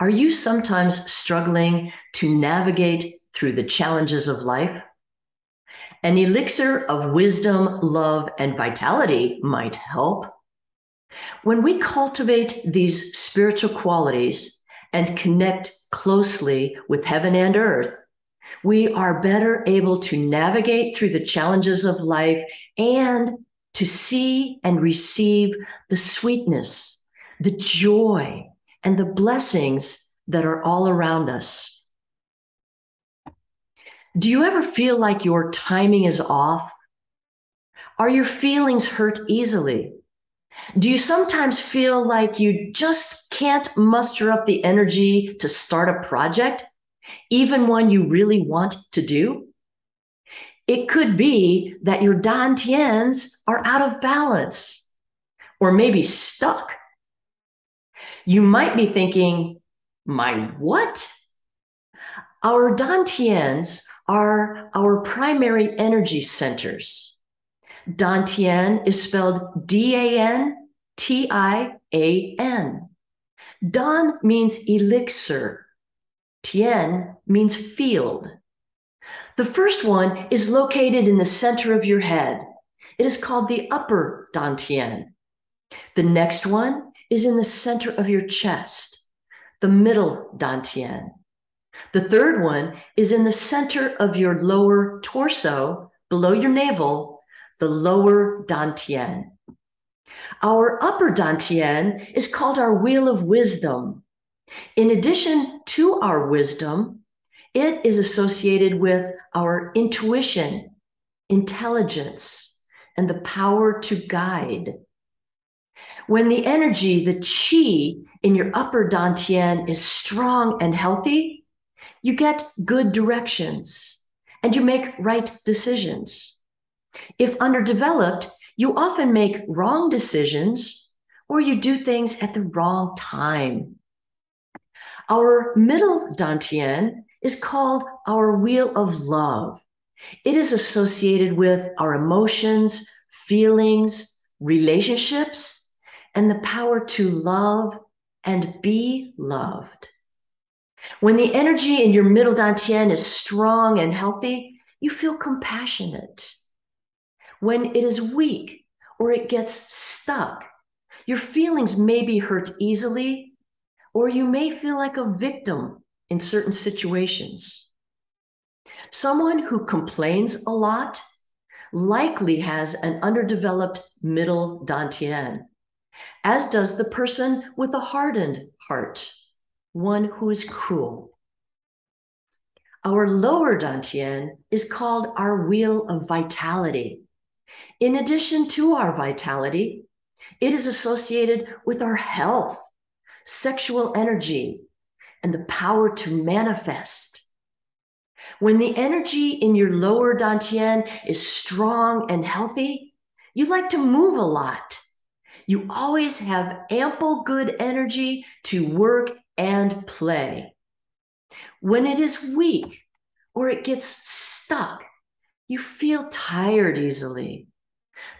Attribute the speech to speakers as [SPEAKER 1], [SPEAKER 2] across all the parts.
[SPEAKER 1] Are you sometimes struggling to navigate through the challenges of life? An elixir of wisdom, love, and vitality might help. When we cultivate these spiritual qualities and connect closely with heaven and earth, we are better able to navigate through the challenges of life and to see and receive the sweetness, the joy, and the blessings that are all around us. Do you ever feel like your timing is off? Are your feelings hurt easily? Do you sometimes feel like you just can't muster up the energy to start a project, even one you really want to do? It could be that your dantians are out of balance or maybe stuck you might be thinking, my what? Our dantians are our primary energy centers. Dantian is spelled D A N T I A N. Dan means elixir. Tien means field. The first one is located in the center of your head. It is called the upper dantian. The next one is in the center of your chest, the middle dantian. The third one is in the center of your lower torso, below your navel, the lower dantian. Our upper dantian is called our wheel of wisdom. In addition to our wisdom, it is associated with our intuition, intelligence, and the power to guide. When the energy, the chi in your upper dantian is strong and healthy, you get good directions and you make right decisions. If underdeveloped, you often make wrong decisions or you do things at the wrong time. Our middle dantian is called our wheel of love. It is associated with our emotions, feelings, relationships, and the power to love and be loved. When the energy in your middle dantian is strong and healthy, you feel compassionate. When it is weak or it gets stuck, your feelings may be hurt easily, or you may feel like a victim in certain situations. Someone who complains a lot likely has an underdeveloped middle dantian as does the person with a hardened heart, one who is cruel. Our lower dantian is called our wheel of vitality. In addition to our vitality, it is associated with our health, sexual energy, and the power to manifest. When the energy in your lower dantian is strong and healthy, you like to move a lot you always have ample good energy to work and play. When it is weak or it gets stuck, you feel tired easily.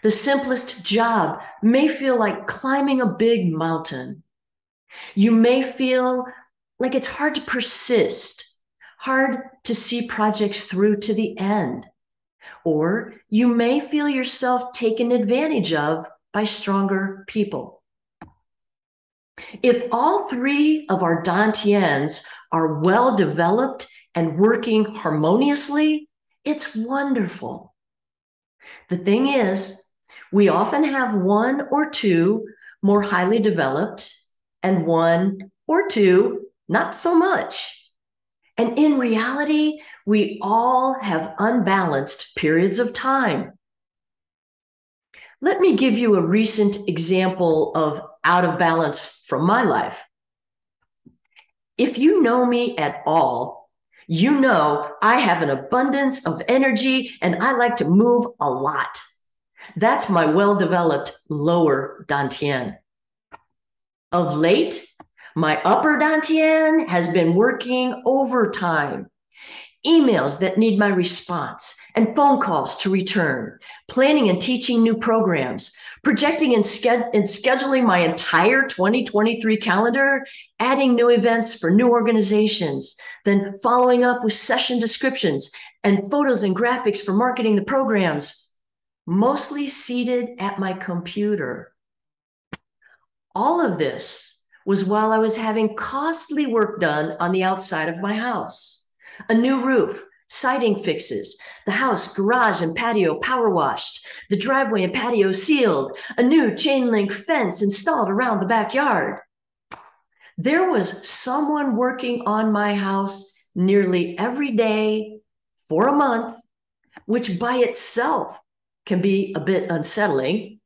[SPEAKER 1] The simplest job may feel like climbing a big mountain. You may feel like it's hard to persist, hard to see projects through to the end. Or you may feel yourself taken advantage of by stronger people. If all three of our dantians are well developed and working harmoniously, it's wonderful. The thing is, we often have one or two more highly developed and one or two not so much. And in reality, we all have unbalanced periods of time. Let me give you a recent example of out of balance from my life. If you know me at all, you know I have an abundance of energy and I like to move a lot. That's my well developed lower dantian. Of late, my upper dantian has been working overtime emails that need my response, and phone calls to return, planning and teaching new programs, projecting and, and scheduling my entire 2023 calendar, adding new events for new organizations, then following up with session descriptions and photos and graphics for marketing the programs, mostly seated at my computer. All of this was while I was having costly work done on the outside of my house a new roof, siding fixes, the house, garage, and patio power washed, the driveway and patio sealed, a new chain link fence installed around the backyard. There was someone working on my house nearly every day for a month, which by itself can be a bit unsettling.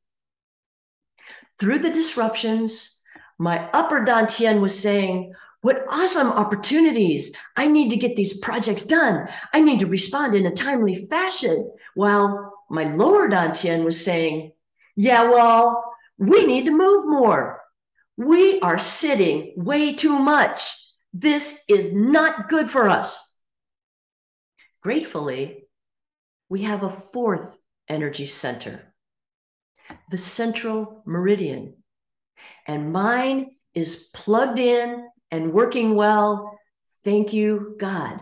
[SPEAKER 1] Through the disruptions, my upper Dantian was saying, what awesome opportunities. I need to get these projects done. I need to respond in a timely fashion. While my lower Dantian was saying, yeah, well, we need to move more. We are sitting way too much. This is not good for us. Gratefully, we have a fourth energy center, the central meridian. And mine is plugged in and working well. Thank you, God.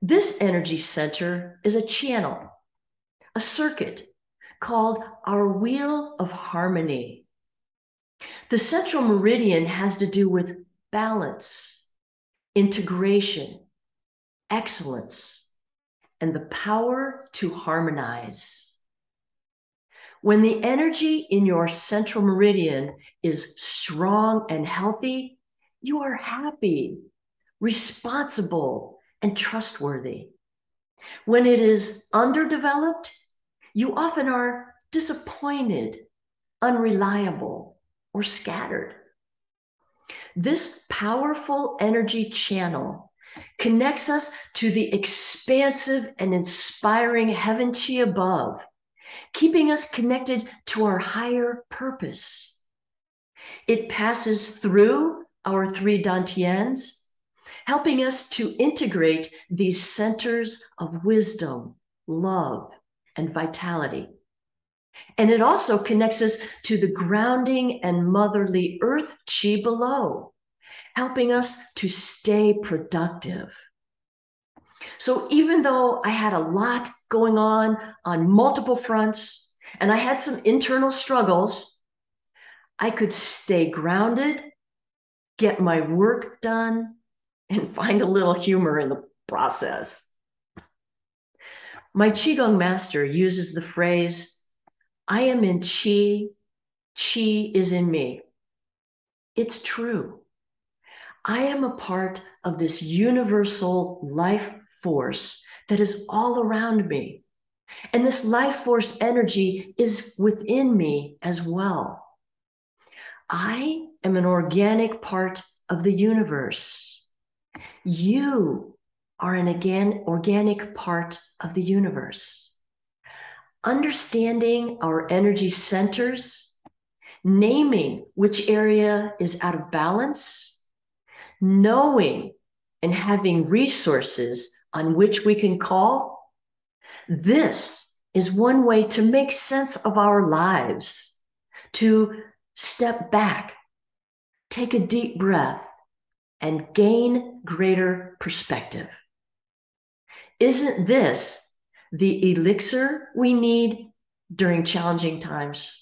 [SPEAKER 1] This energy center is a channel, a circuit called our wheel of harmony. The central meridian has to do with balance, integration, excellence, and the power to harmonize. When the energy in your central meridian is strong and healthy, you are happy, responsible, and trustworthy. When it is underdeveloped, you often are disappointed, unreliable, or scattered. This powerful energy channel connects us to the expansive and inspiring heaven chi above keeping us connected to our higher purpose. It passes through our three dantians, helping us to integrate these centers of wisdom, love, and vitality. And it also connects us to the grounding and motherly earth chi below, helping us to stay productive. So even though I had a lot going on on multiple fronts and I had some internal struggles, I could stay grounded, get my work done, and find a little humor in the process. My Qigong master uses the phrase, I am in Qi, Qi is in me. It's true. I am a part of this universal life force that is all around me. And this life force energy is within me as well. I am an organic part of the universe. You are an again organic part of the universe. Understanding our energy centers, naming which area is out of balance, knowing and having resources on which we can call, this is one way to make sense of our lives, to step back, take a deep breath, and gain greater perspective. Isn't this the elixir we need during challenging times?